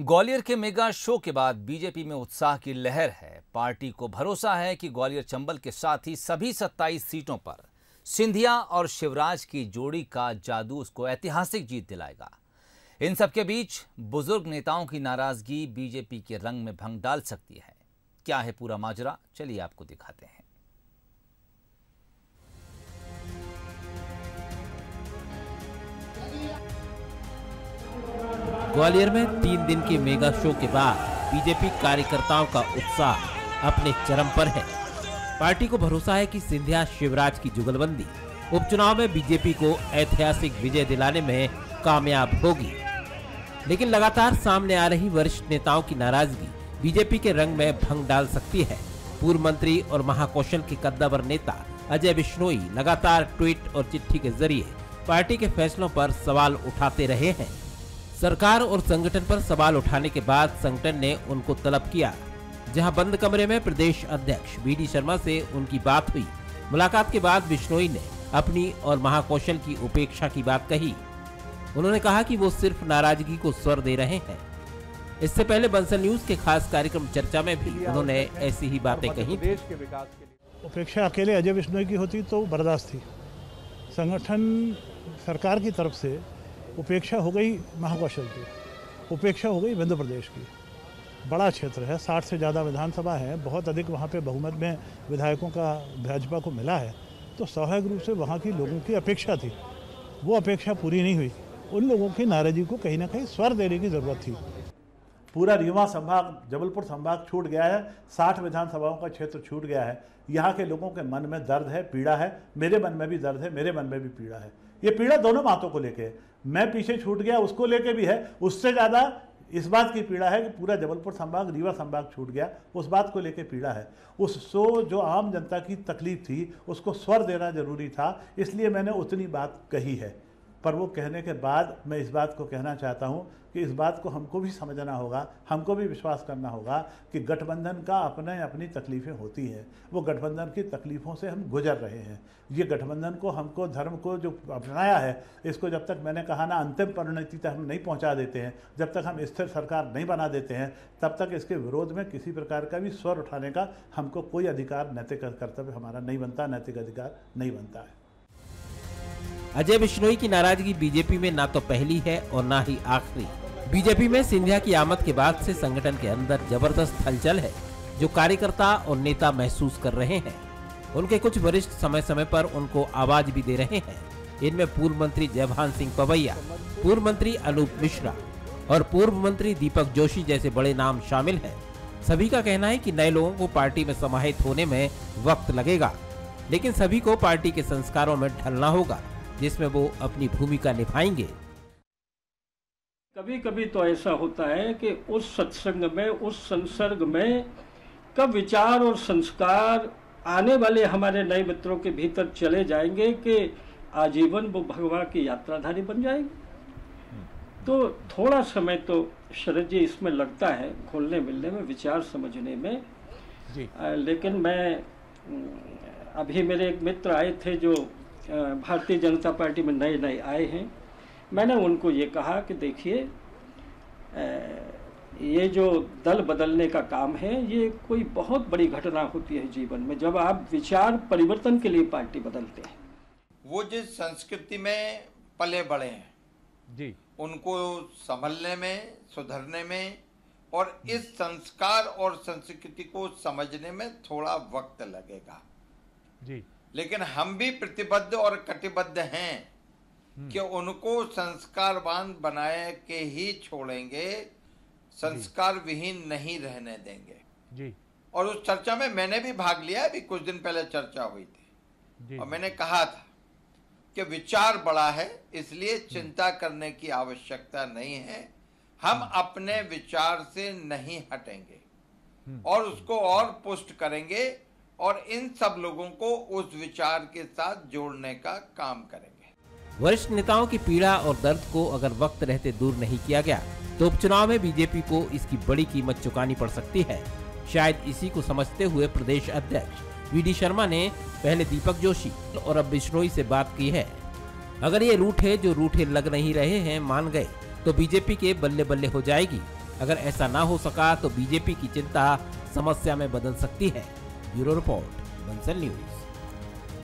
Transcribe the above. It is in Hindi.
ग्वालियर के मेगा शो के बाद बीजेपी में उत्साह की लहर है। पार्टी को भरोसा है कि ग्वालियर चंबल के साथ ही सभी 27 सीटों पर सिंधिया और शिवराज की जोड़ी का जादू उसको ऐतिहासिक जीत दिलाएगा। इन सबके बीच बुज़ुर्ग नेताओं की नाराज़गी बीजेपी के रंग में भंग डाल सकती है। क्या है पूरा माजरा? चलिए आपको दिखाते हैं। ग्वालियर में तीन दिन के मेगा शो के बाद बीजेपी कार्यकर्ताओं का उत्साह अपने चरम पर है। पार्टी को भरोसा है कि सिंधिया शिवराज की जुगलबंदी उपचुनाव में बीजेपी को ऐतिहासिक विजय दिलाने में कामयाब होगी। लेकिन लगातार सामने आ रही वरिष्ठ नेताओं की नाराज़गी बीजेपी के रंग में भंग डाल सकती है। पूर्व मंत्री और महाकौशल के कद्दावर नेता अजय बिश्नोई लगातार ट्वीट और चिट्ठी के ज़रिए पार्टी के फैसलों पर सवाल उठाते रहे हैं। सरकार और संगठन पर सवाल उठाने के बाद संगठन ने उनको तलब किया जहाँ बंद कमरे में प्रदेश अध्यक्ष बी डी शर्मा से उनकी बात हुई। मुलाकात के बाद बिश्नोई ने अपनी और महाकौशल की उपेक्षा की बात कही। उन्होंने कहा कि वो सिर्फ़ नाराज़गी को स्वर दे रहे हैं। इससे पहले बंसल न्यूज़ के खास कार्यक्रम चर्चा में भी उन्होंने ऐसी ही बातें कही देश के विकास के लिए। उपेक्षा अकेले अजय बिश्नोई की होती तो बर्दाश्त थी। संगठन सरकार की तरफ़ से उपेक्षा हो गई महाकौशल की, उपेक्षा हो गई मध्य प्रदेश की। बड़ा क्षेत्र है, साठ से ज़्यादा विधानसभा है, बहुत अधिक वहाँ पे बहुमत में विधायकों का भाजपा को मिला है तो स्वाभाविक रूप से वहाँ की लोगों की अपेक्षा थी। वो अपेक्षा पूरी नहीं हुई। उन लोगों की नाराज़गी को कहीं ना कहीं स्वर देने की ज़रूरत थी। पूरा रीवा संभाग, जबलपुर संभाग छूट गया है, साठ विधानसभाओं का क्षेत्र छूट गया है। यहाँ के लोगों के मन में दर्द है, पीड़ा है, मेरे मन में भी दर्द है, मेरे मन में भी पीड़ा है। ये पीड़ा दोनों बातों को लेके है। मैं पीछे छूट गया, उसको लेके भी है। उससे ज़्यादा इस बात की पीड़ा है कि पूरा जबलपुर संभाग, रीवा संभाग छूट गया। उस बात को लेके पीड़ा है। उस सो जो आम जनता की तकलीफ़ थी, उसको स्वर देना ज़रूरी था, इसलिए मैंने उतनी बात कही है। पर वो कहने के बाद मैं इस बात को कहना चाहता हूँ कि इस बात को हमको भी समझना होगा, हमको भी विश्वास करना होगा कि गठबंधन का अपने अपनी तकलीफ़ें होती हैं। वो गठबंधन की तकलीफ़ों से हम गुजर रहे हैं। ये गठबंधन को, हमको, धर्म को जो अपनाया है, इसको जब तक मैंने कहा ना, अंतिम परिणति तक हम नहीं पहुँचा देते हैं, जब तक हम स्थिर सरकार नहीं बना देते हैं, तब तक इसके विरोध में किसी प्रकार का भी स्वर उठाने का हमको कोई अधिकार, नैतिक कर्तव्य हमारा नहीं बनता, नैतिक अधिकार नहीं बनता है। अजय बिश्नोई की नाराज़गी बीजेपी में ना तो पहली है और ना ही आखिरी। बीजेपी में सिंधिया की आमद के बाद से संगठन के अंदर ज़बरदस्त हलचल है, जो कार्यकर्ता और नेता महसूस कर रहे हैं। उनके कुछ वरिष्ठ समय समय पर उनको आवाज़ भी दे रहे हैं। इनमें पूर्व मंत्री जयभान सिंह पवैया, पूर्व मंत्री अनूप मिश्रा और पूर्व मंत्री दीपक जोशी जैसे बड़े नाम शामिल हैं। सभी का कहना है कि नए लोगों को पार्टी में समाहित होने में वक्त लगेगा, लेकिन सभी को पार्टी के संस्कारों में ढलना होगा। जिसमें वो अपनी भूमिका निभाएँगे। कभी कभी तो ऐसा होता है कि उस सत्संग में उस संसर्ग में कब विचार और संस्कार आने वाले हमारे नए मित्रों के भीतर चले जाएँगे कि आजीवन वो भगवान की यात्राधारी बन जाएँगे। तो थोड़ा समय तो शरद जी इसमें लगता है खोलने मिलने में विचार समझने में। जी। आ, लेकिन मैं अभी मेरे एक मित्र आए थे जो भारतीय जनता पार्टी में नए नए आए हैं। मैंने उनको ये कहा कि देखिए ये जो दल बदलने का काम है ये कोई बहुत बड़ी घटना होती है जीवन में जब आप विचार परिवर्तन के लिए पार्टी बदलते हैं। वो जिस संस्कृति में पले बड़े हैं जी। उनको संभलने में सुधरने में और इस संस्कार और संस्कृति को समझने में थोड़ा वक्त लगेगा। जी। लेकिन हम भी प्रतिबद्ध और कटिबद्ध हैं कि उनको संस्कारवान बनाए के ही छोड़ेंगे संस्कार विहीन नहीं रहने देंगे। जी। और उस चर्चा में मैंने भी भाग लिया अभी कुछ दिन पहले चर्चा हुई थी। जी। और मैंने कहा था कि विचार बड़ा है इसलिए चिंता करने की आवश्यकता नहीं है। हम अपने विचार से नहीं हटेंगे। और उसको और पुष्ट करेंगे और इन सब लोगों को उस विचार के साथ जोड़ने का काम करेंगे। वरिष्ठ नेताओं की पीड़ा और दर्द को अगर वक्त रहते दूर नहीं किया गया तो उपचुनाव में बीजेपी को इसकी बड़ी कीमत चुकानी पड़ सकती है। शायद इसी को समझते हुए प्रदेश अध्यक्ष वी डी शर्मा ने पहले दीपक जोशी और अब बिश्नोई से बात की है। अगर ये रूठे जो रूठे लग नहीं रहे हैं, मान गए तो बीजेपी के बल्ले बल्ले हो जाएगी। अगर ऐसा ना हो सका तो बीजेपी की चिंता समस्या में बदल सकती है। Bureau report Bansal news